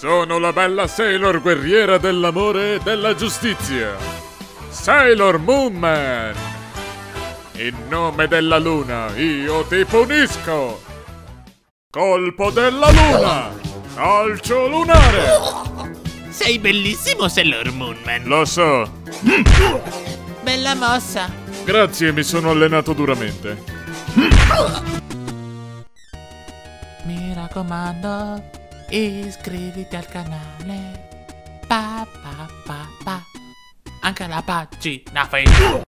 Sono la bella Sailor guerriera dell'amore e della giustizia. Sailor Moon Man. In nome della luna, io ti punisco. Colpo della luna. Calcio lunare. Sei bellissimo, Sailor Moonman. Lo so. Bella mossa. Grazie, mi sono allenato duramente. Mi raccomando, iscriviti al canale. Pa pa pa pa. Anche alla pagina Facebook.